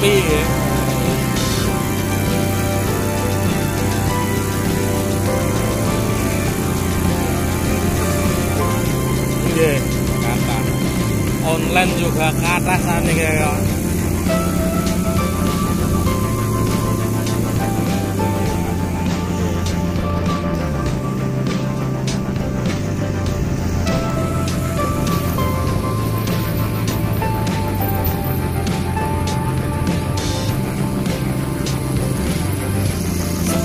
beer. Yeah. online juga kata sana kayak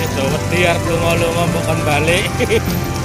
kesini wedi arep lunga-lunga mbok kon balik